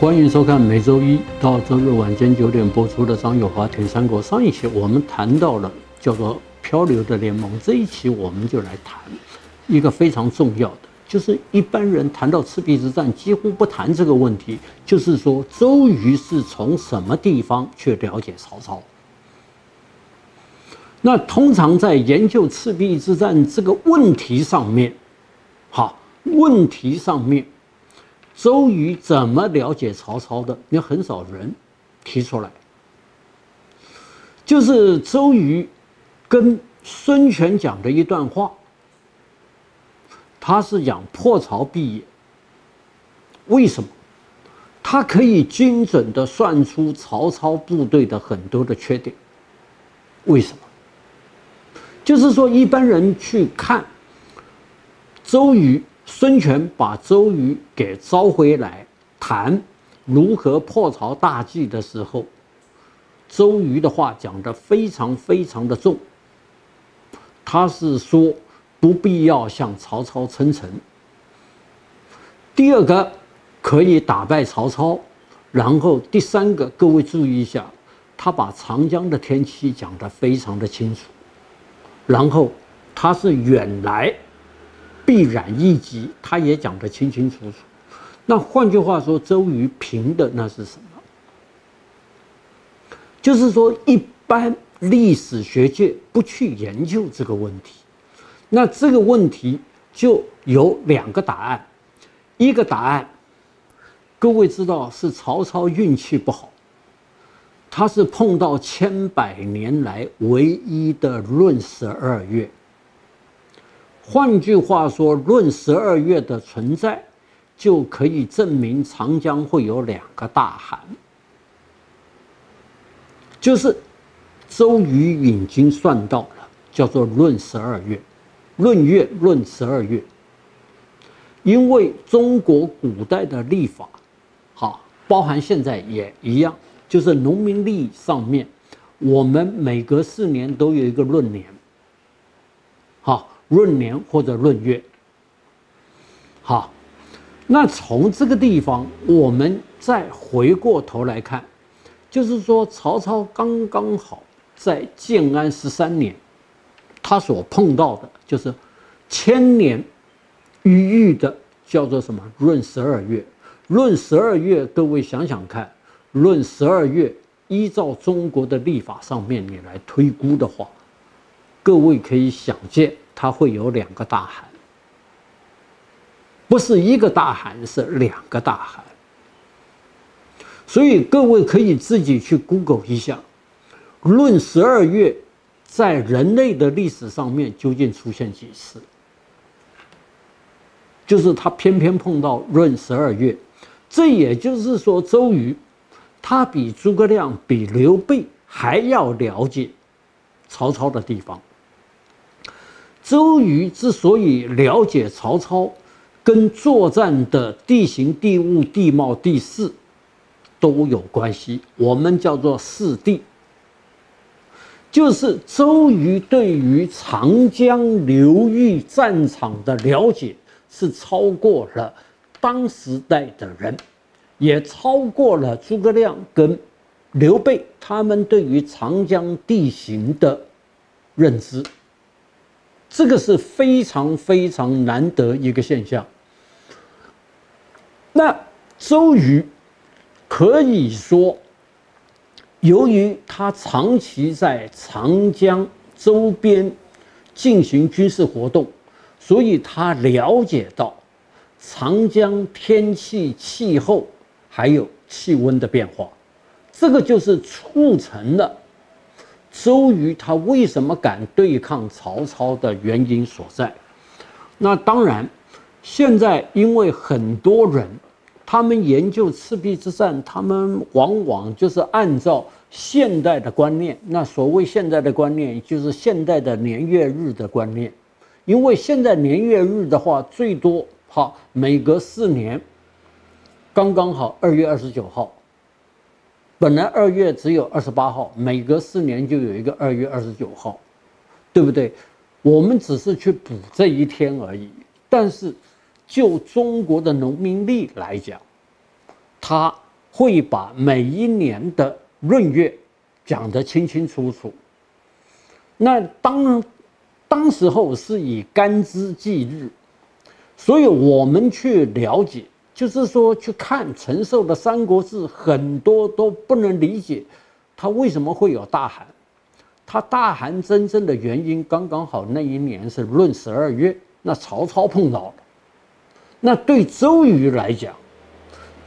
欢迎收看每周一到周日晚间九点播出的张友华谈三国。上一期我们谈到了叫做“漂流的联盟”，这一期我们就来谈一个非常重要的，就是一般人谈到赤壁之战几乎不谈这个问题，就是说周瑜是从什么地方去了解曹操？那通常在研究赤壁之战这个问题上面，好，问题上面。周瑜怎么了解曹操的？也很少人提出来。就是周瑜跟孙权讲的一段话，他是讲破曹必也。为什么？他可以精准的算出曹操部队的很多的缺点。为什么？就是说一般人去看周瑜。孙权把周瑜给招回来，谈如何破曹大计的时候，周瑜的话讲得非常非常的重。他是说不必要向曹操称臣。第二个可以打败曹操，然后第三个，各位注意一下，他把长江的天气讲得非常的清楚，然后他是远来。必然一击，他也讲得清清楚楚。那换句话说，周瑜凭的那是什么？就是说，一般历史学界不去研究这个问题。那这个问题就有两个答案。一个答案，各位知道是曹操运气不好，他是碰到千百年来唯一的闰十二月。换句话说，论十二月的存在，就可以证明长江会有两个大寒。就是周瑜已经算到了，叫做闰十二月，闰月闰十二月。因为中国古代的历法，好，包含现在也一样，就是农民历上面，我们每隔四年都有一个闰年，好。闰年或者闰月，好，那从这个地方，我们再回过头来看，就是说曹操刚刚好在建安十三年，他所碰到的就是千年一遇的叫做什么闰十二月，闰十二月，各位想想看，闰十二月依照中国的历法上面你来推估的话，各位可以想见。它会有两个大寒，不是一个大寒，是两个大寒。所以各位可以自己去 Google 一下，闰十二月在人类的历史上面究竟出现几次？就是他偏偏碰到闰十二月，这也就是说，周瑜他比诸葛亮、比刘备还要了解曹操的地方。周瑜之所以了解曹操，跟作战的地形、地物、地貌、地势都有关系。我们叫做四地，就是周瑜对于长江流域战场的了解是超过了当时代的人，也超过了诸葛亮跟刘备他们对于长江地形的认知。这个是非常非常难得一个现象。那周瑜可以说，由于他长期在长江周边进行军事活动，所以他了解到长江天气、气候还有气温的变化，这个就是促成了。周瑜他为什么敢对抗曹操的原因所在？那当然，现在因为很多人，他们研究赤壁之战，他们往往就是按照现代的观念。那所谓现代的观念，就是现代的年月日的观念。因为现在年月日的话，最多好每隔四年，刚刚好二月二十九号。本来二月只有二十八号，每隔四年就有一个二月二十九号，对不对？我们只是去补这一天而已。但是，就中国的农民历来讲，他会把每一年的闰月讲得清清楚楚。那当当时候是以干支纪日，所以我们去了解，就是说去看陈寿的《三国志》，很多都不能理解他为什么会有大寒。他大寒真正的原因，刚刚好那一年是闰十二月，那曹操碰到了。那对周瑜来讲，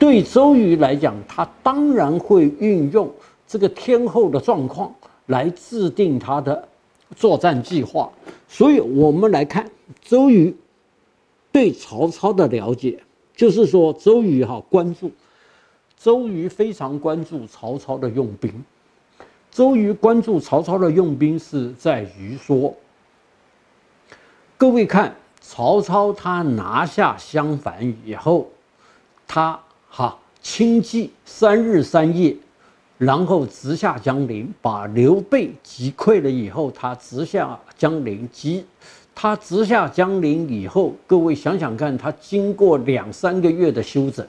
对周瑜来讲，他当然会运用这个天后的状况来制定他的作战计划。所以，我们来看周瑜对曹操的了解，就是说，周瑜哈关注，周瑜非常关注曹操的用兵。周瑜关注曹操的用兵是在于说，各位看。曹操他拿下襄樊以后，他哈轻骑三日三夜，然后直下江陵，把刘备击溃了以后，他直下江陵，击他直下江陵以后，各位想想看，他经过两三个月的休整，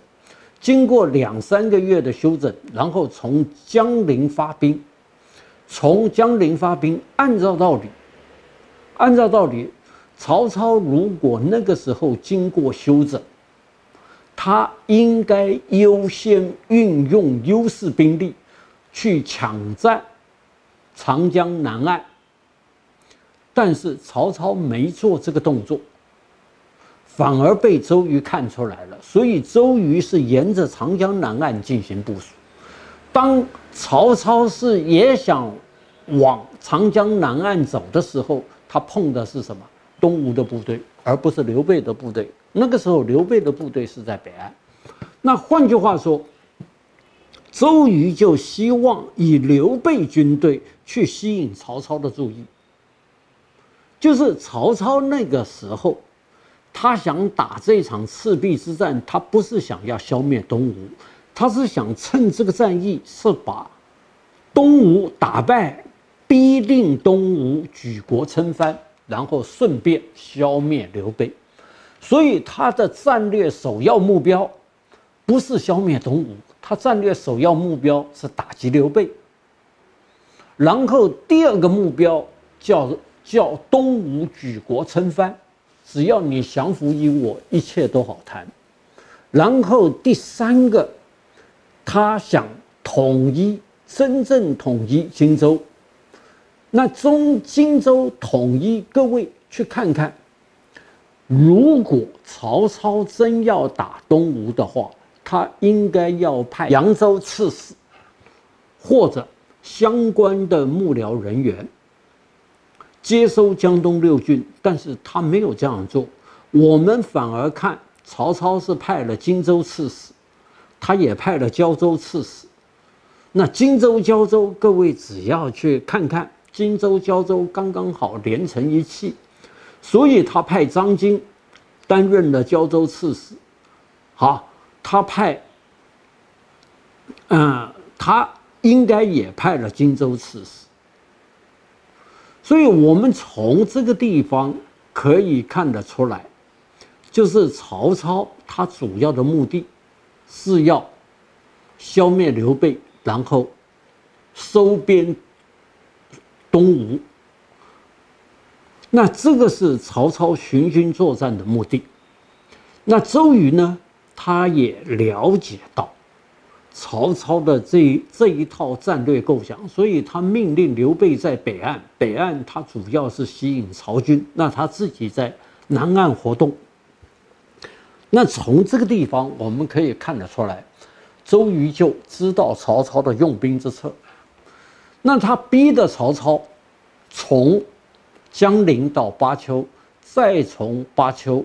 经过两三个月的休整，然后从江陵发兵，从江陵发兵，按照道理，按照道理。曹操如果那个时候经过休整，他应该优先运用优势兵力去抢占长江南岸。但是曹操没做这个动作，反而被周瑜看出来了。所以周瑜是沿着长江南岸进行部署。当曹操是也想往长江南岸走的时候，他碰的是什么？东吴的部队，而不是刘备的部队。那个时候，刘备的部队是在北岸。那换句话说，周瑜就希望以刘备军队去吸引曹操的注意。就是曹操那个时候，他想打这场赤壁之战，他不是想要消灭东吴，他是想趁这个战役是把东吴打败，逼令东吴举国称藩。然后顺便消灭刘备，所以他的战略首要目标不是消灭东吴，他战略首要目标是打击刘备。然后第二个目标叫叫东吴举国称藩，只要你降服于我，一切都好谈。然后第三个，他想统一真正统一荆州。那中荆州统一，各位去看看。如果曹操真要打东吴的话，他应该要派扬州刺史或者相关的幕僚人员接收江东六郡，但是他没有这样做。我们反而看曹操是派了荆州刺史，他也派了胶州刺史。那荆州、胶州，各位只要去看看。荆州、胶州刚刚好连成一气，所以他派张京担任了胶州刺史。好，他派，嗯，他应该也派了荆州刺史。所以我们从这个地方可以看得出来，就是曹操他主要的目的是要消灭刘备，然后收编。东吴，那这个是曹操寻军作战的目的。那周瑜呢？他也了解到曹操的这这一套战略构想，所以他命令刘备在北岸，北岸他主要是吸引曹军，那他自己在南岸活动。那从这个地方我们可以看得出来，周瑜就知道曹操的用兵之策。那他逼的曹操从江陵到巴丘，再从巴丘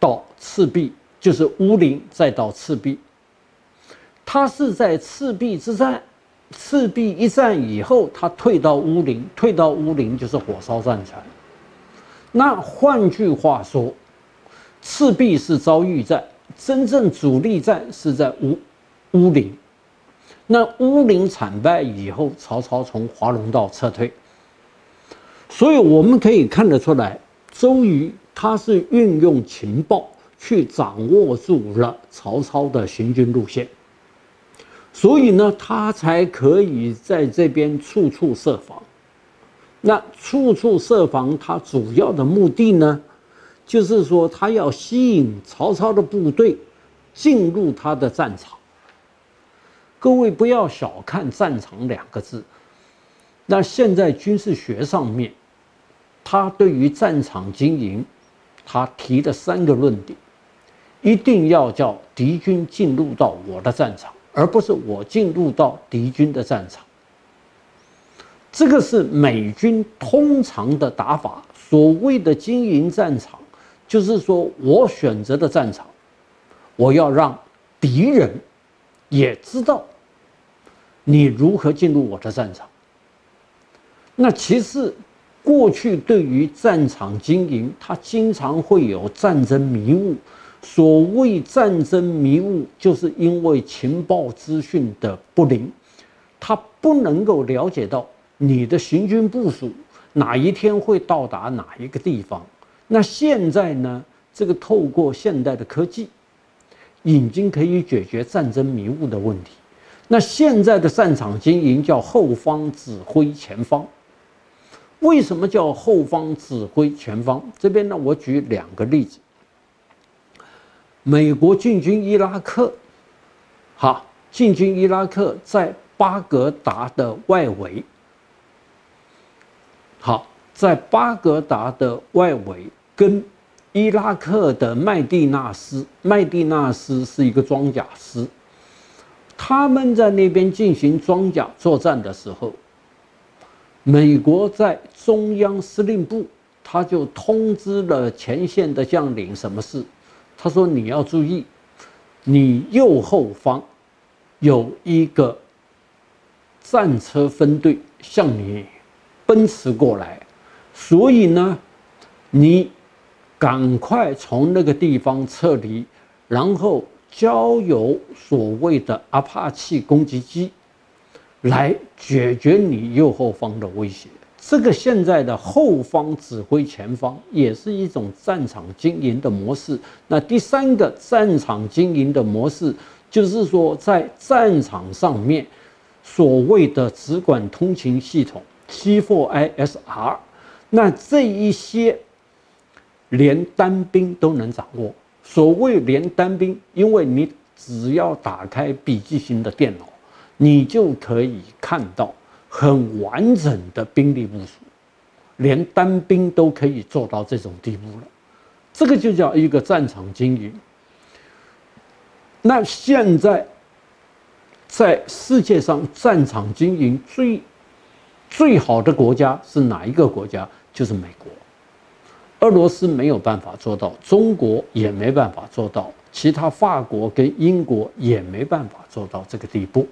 到赤壁，就是乌林，再到赤壁。他是在赤壁之战，赤壁一战以后，他退到乌林，退到乌林就是火烧战船。那换句话说，赤壁是遭遇战，真正主力战是在乌乌林。那乌林惨败以后，曹操从华容道撤退，所以我们可以看得出来，周瑜他是运用情报去掌握住了曹操的行军路线。所以呢，他才可以在这边处处设防。那处处设防，他主要的目的呢，就是说他要吸引曹操的部队进入他的战场。各位不要小看“战场”两个字。那现在军事学上面，他对于战场经营，他提的三个论点，一定要叫敌军进入到我的战场，而不是我进入到敌军的战场。这个是美军通常的打法。所谓的经营战场，就是说我选择的战场，我要让敌人也知道你如何进入我的战场。那其次，过去对于战场经营，它经常会有战争迷雾。所谓战争迷雾，就是因为情报资讯的不灵，他不能够了解到。你的行军部署哪一天会到达哪一个地方？那现在呢？这个透过现代的科技，已经可以解决战争迷雾的问题。那现在的战场经营叫后方指挥前方。为什么叫后方指挥前方？这边呢，我举两个例子。美国进军伊拉克，好，进军伊拉克在巴格达的外围。好，在巴格达的外围，跟伊拉克的麦地那斯，麦地那斯是一个装甲师，他们在那边进行装甲作战的时候，美国在中央司令部，他就通知了前线的将领什么事？他说你要注意，你右后方有一个战车分队向你。奔驰过来，所以呢，你赶快从那个地方撤离，然后交由所谓的阿帕奇攻击机来解决你右后方的威胁。这个现在的后方指挥前方也是一种战场经营的模式。那第三个战场经营的模式，就是说在战场上面所谓的直管通勤系统。C4ISR，那这一些连单兵都能掌握。所谓连单兵，因为你只要打开笔记型的电脑，你就可以看到很完整的兵力部署，连单兵都可以做到这种地步了。这个就叫一个战场经营。那现在在世界上战场经营最。最好的国家是哪一个国家？就是美国。俄罗斯没有办法做到，中国也没办法做到，其他法国跟英国也没办法做到这个地步。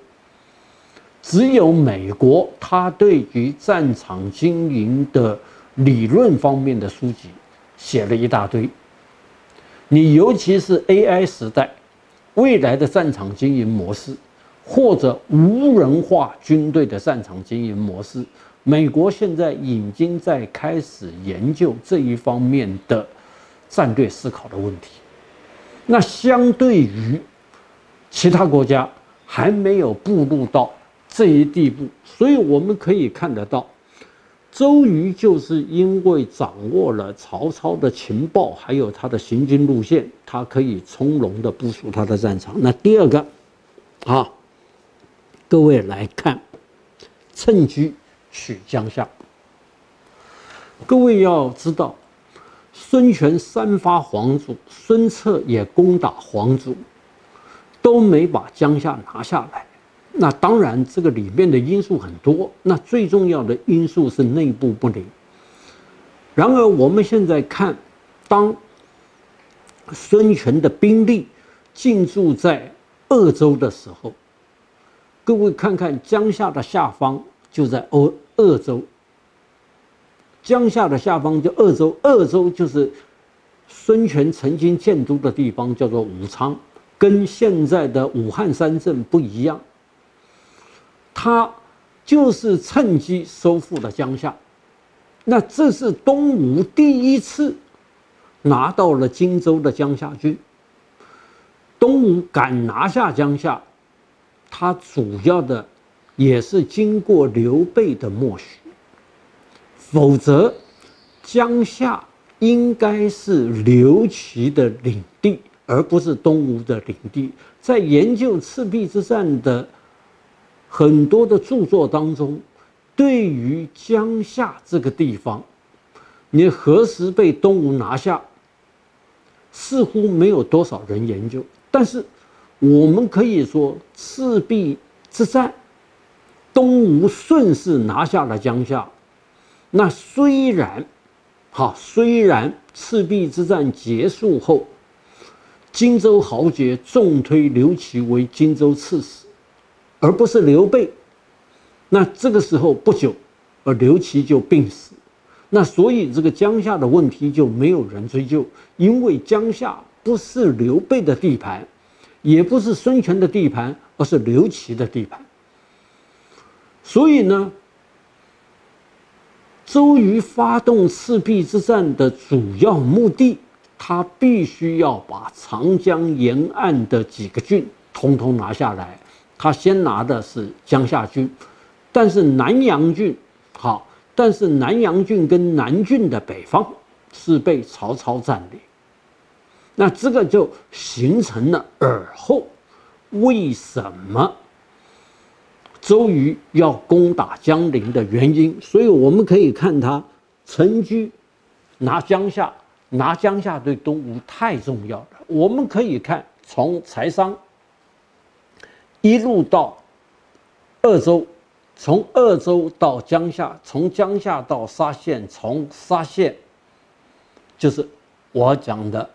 只有美国，他对于战场经营的理论方面的书籍写了一大堆。你尤其是 AI 时代，未来的战场经营模式。或者无人化军队的战场经营模式，美国现在已经在开始研究这一方面的战略思考的问题。那相对于其他国家还没有步入到这一地步，所以我们可以看得到，周瑜就是因为掌握了曹操的情报，还有他的行军路线，他可以从容的部署他的战场。那第二个，啊。各位来看，趁机取江夏。各位要知道，孙权三发黄祖，孙策也攻打黄祖，都没把江夏拿下来。那当然，这个里面的因素很多。那最重要的因素是内部不灵。然而，我们现在看，当孙权的兵力进驻在鄂州的时候。各位看看江夏的下方就在鄂鄂州，江夏的下方就鄂州，鄂州就是孙权曾经建都的地方，叫做武昌，跟现在的武汉三镇不一样。他就是趁机收复了江夏，那这是东吴第一次拿到了荆州的江夏郡。东吴敢拿下江夏。它主要的也是经过刘备的默许，否则江夏应该是刘琦的领地，而不是东吴的领地。在研究赤壁之战的很多的著作当中，对于江夏这个地方，你何时被东吴拿下，似乎没有多少人研究。但是，我们可以说，赤壁之战，东吴顺势拿下了江夏。那虽然，哈，虽然赤壁之战结束后，荆州豪杰重推刘琦为荆州刺史，而不是刘备。那这个时候不久，而刘琦就病死。那所以这个江夏的问题就没有人追究，因为江夏。不是刘备的地盘，也不是孙权的地盘，而是刘琦的地盘。所以呢，周瑜发动赤壁之战的主要目的，他必须要把长江沿岸的几个郡统统拿下来。他先拿的是江夏郡，但是南阳郡好，但是南阳郡跟南郡的北方是被曹操占领。那这个就形成了尔后为什么周瑜要攻打江陵的原因。所以我们可以看他陈居拿江夏，拿江夏对东吴太重要了。我们可以看从财商一路到鄂州，从鄂州到江夏，从江夏到沙县，从沙县就是我讲的。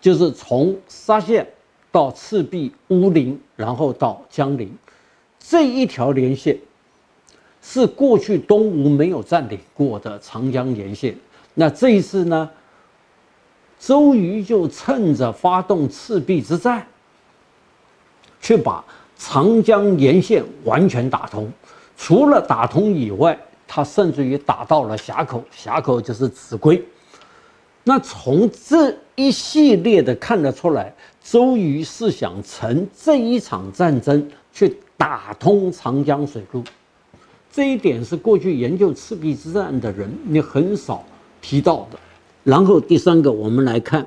就是从沙县到赤壁、乌林，然后到江陵，这一条连线是过去东吴没有占领过的长江沿线。那这一次呢，周瑜就趁着发动赤壁之战，去把长江沿线完全打通。除了打通以外，他甚至于打到了峡口，峡口就是秭归。那从这一系列的看得出来，周瑜是想乘这一场战争去打通长江水路，这一点是过去研究赤壁之战的人你很少提到的。然后第三个，我们来看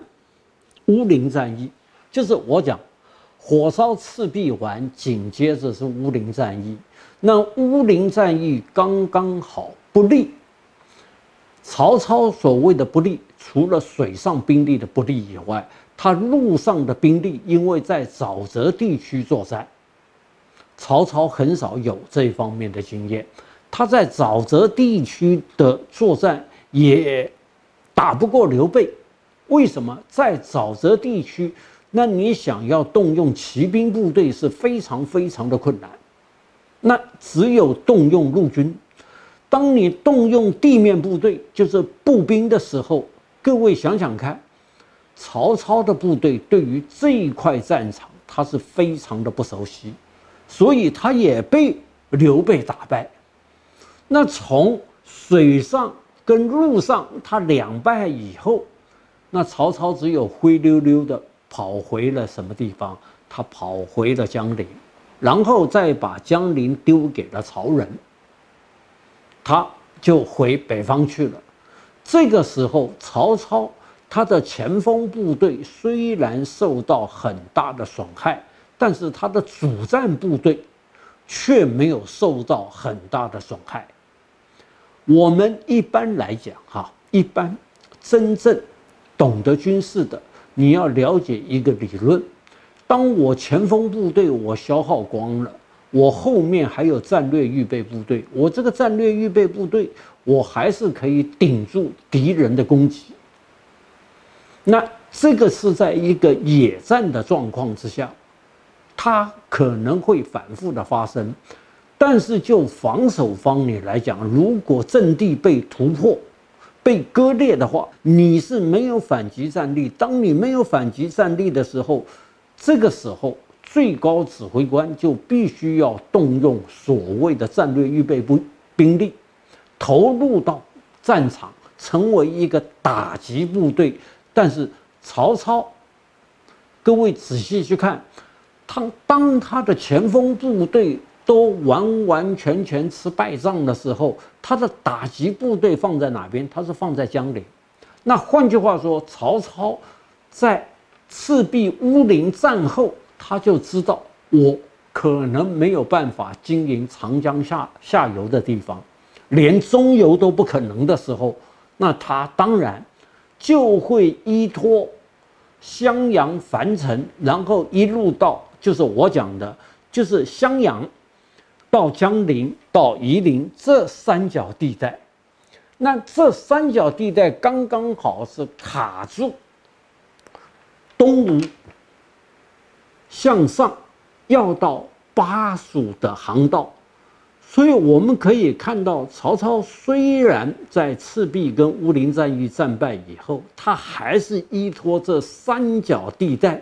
乌林战役，就是我讲火烧赤壁完，紧接着是乌林战役。那乌林战役刚刚好不利。曹操所谓的不利，除了水上兵力的不利以外，他陆上的兵力，因为在沼泽地区作战，曹操很少有这方面的经验。他在沼泽地区的作战也打不过刘备。为什么？在沼泽地区，那你想要动用骑兵部队是非常非常的困难，那只有动用陆军。当你动用地面部队，就是步兵的时候，各位想想看，曹操的部队对于这一块战场，他是非常的不熟悉，所以他也被刘备打败。那从水上跟陆上他两败以后，那曹操只有灰溜溜的跑回了什么地方？他跑回了江陵，然后再把江陵丢给了曹仁。他就回北方去了。这个时候，曹操他的前锋部队虽然受到很大的损害，但是他的主战部队却没有受到很大的损害。我们一般来讲，哈，一般真正懂得军事的，你要了解一个理论：当我前锋部队我消耗光了。我后面还有战略预备部队，我这个战略预备部队，我还是可以顶住敌人的攻击。那这个是在一个野战的状况之下，它可能会反复的发生。但是就防守方面来讲，如果阵地被突破、被割裂的话，你是没有反击战力。当你没有反击战力的时候，这个时候。最高指挥官就必须要动用所谓的战略预备部兵力，投入到战场，成为一个打击部队。但是曹操，各位仔细去看，他当他的前锋部队都完完全全吃败仗的时候，他的打击部队放在哪边？他是放在江陵。那换句话说，曹操在赤壁乌林战后，他就知道我可能没有办法经营长江下下游的地方，连中游都不可能的时候，那他当然就会依托襄阳、樊城，然后一路到就是我讲的，就是襄阳到江陵到夷陵这三角地带。那这三角地带刚刚好是卡住东吴向上要到巴蜀的航道，所以我们可以看到，曹操虽然在赤壁跟乌林战役战败以后，他还是依托这三角地带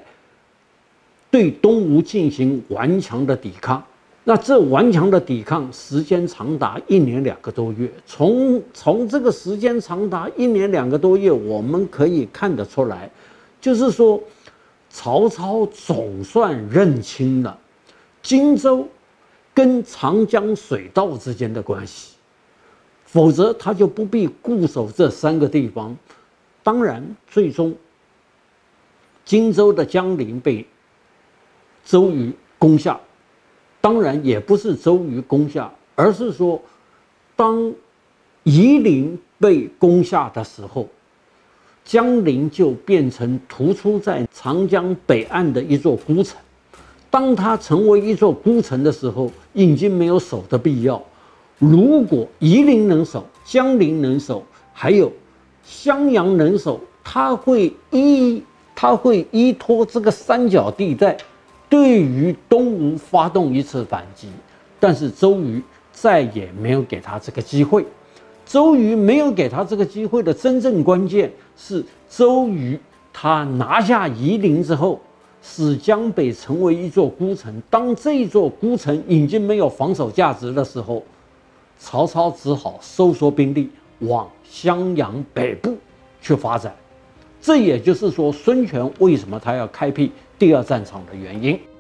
对东吴进行顽强的抵抗。那这顽强的抵抗时间长达一年两个多月，从从这个时间长达一年两个多月，我们可以看得出来，就是说，曹操总算认清了荆州跟长江水道之间的关系，否则他就不必固守这三个地方。当然，最终荆州的江陵被周瑜攻下。当然也不是周瑜攻下，而是说，当夷陵被攻下的时候，江陵就变成突出在长江北岸的一座孤城。当它成为一座孤城的时候，已经没有守的必要。如果夷陵能守，江陵能守，还有襄阳能守，他会依他会依托这个三角地带。对于东吴发动一次反击，但是周瑜再也没有给他这个机会。周瑜没有给他这个机会的真正关键是，周瑜他拿下夷陵之后，使江北成为一座孤城。当这座孤城已经没有防守价值的时候，曹操只好收缩兵力往襄阳北部去发展。这也就是说，孙权为什么他要开辟？第二战场的原因。